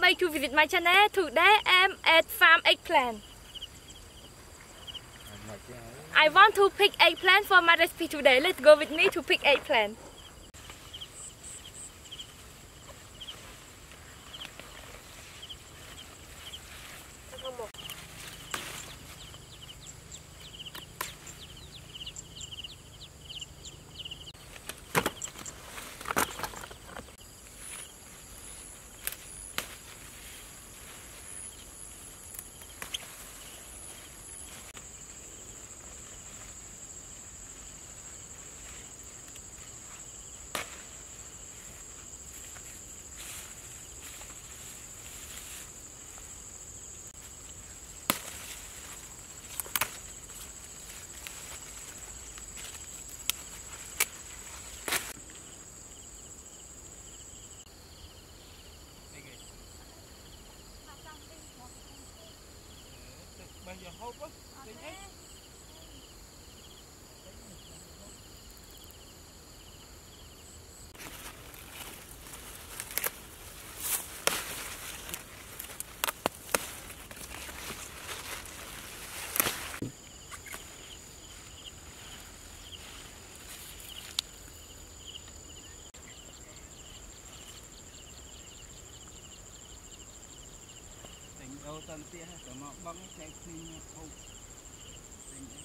somebody to visit my channel. Today I'm um, at Farm Eggplant. I want to pick eggplant for my recipe today. Let's go with me to pick eggplant. hopen. ចូលទៅផ្ទះទៅមកបឹងចែកគ្នាធូបពេញទេ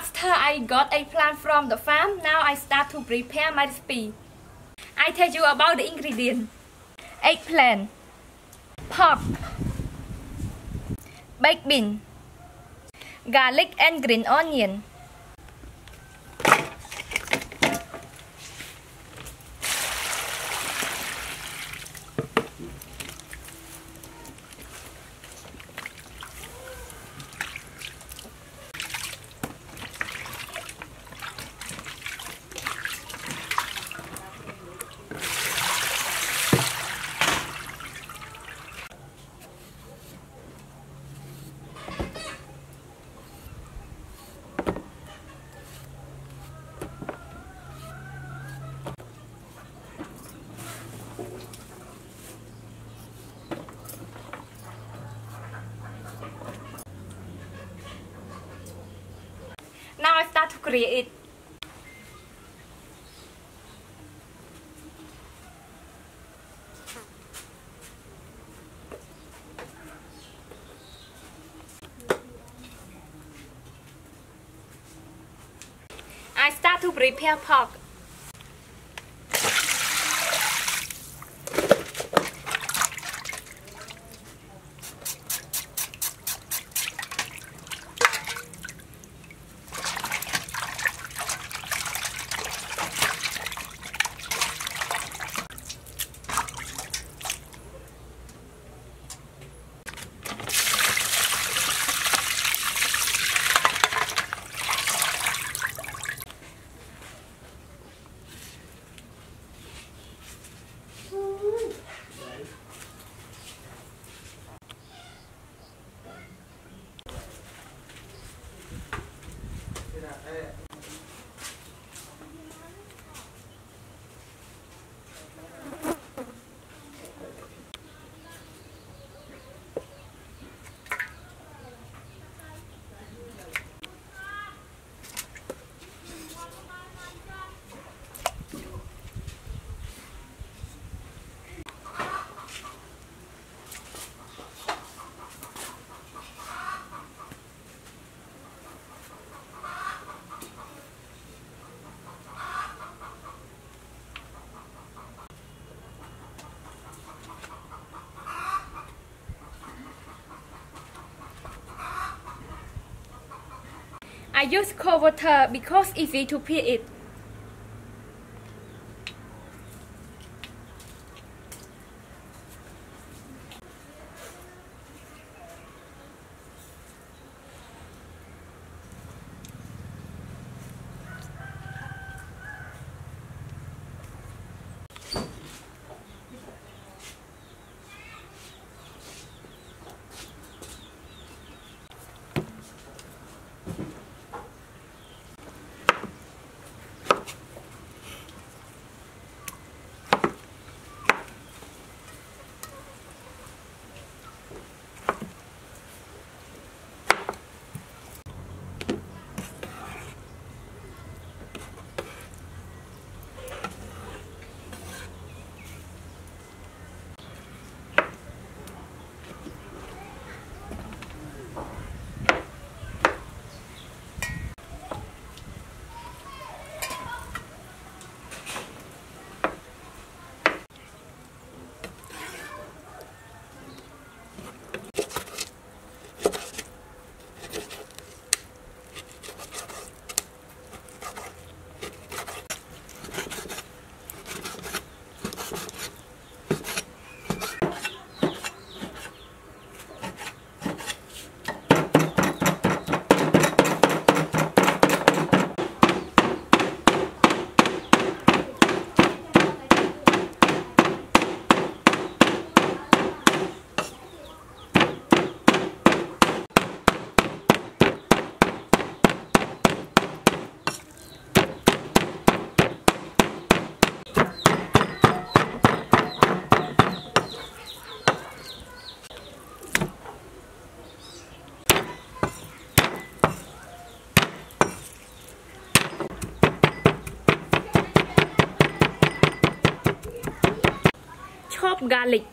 after I got eggplant from the farm, now I start to prepare my recipe. I tell you about the ingredient. Eggplant, pork, baked bean, garlic and green onion, create. I start to prepare pork. eh, I use cold water because easy to peel it. Garlic.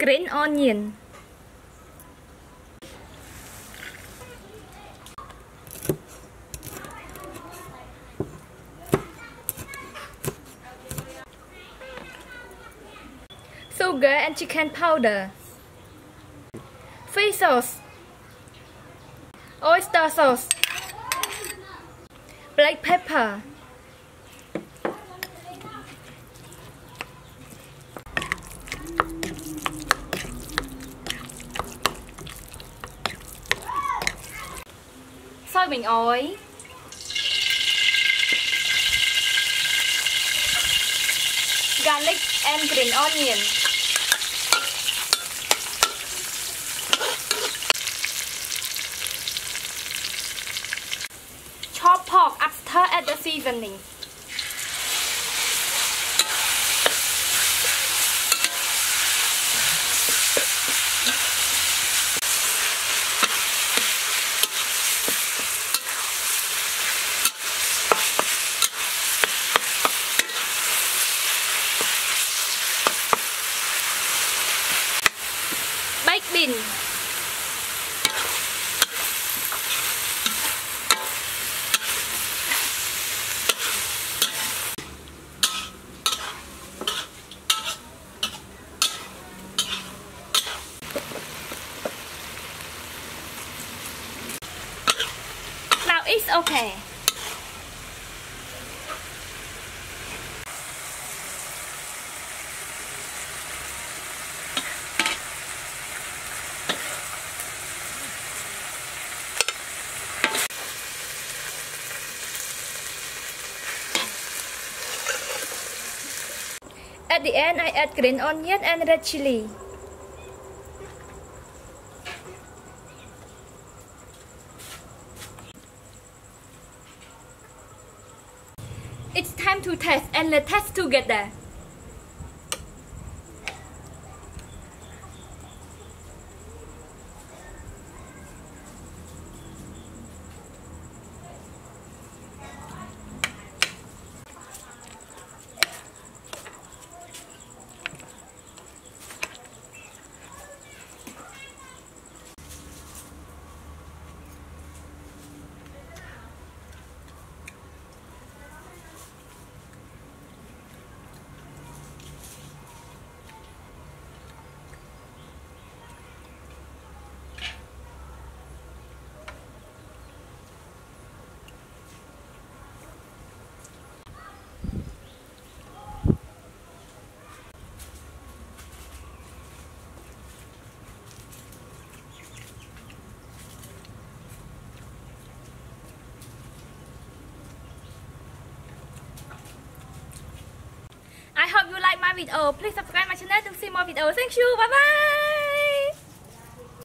green onion sugar and chicken powder. Fish sauce. Oyster sauce. Black pepper. Bình ối garlic and green onion add the seasoning okay. At the end, I add green onion and red chili. To test and let's test together. Hope you like my video. Please subscribe my channel to see more videos. Thank you. Bye bye.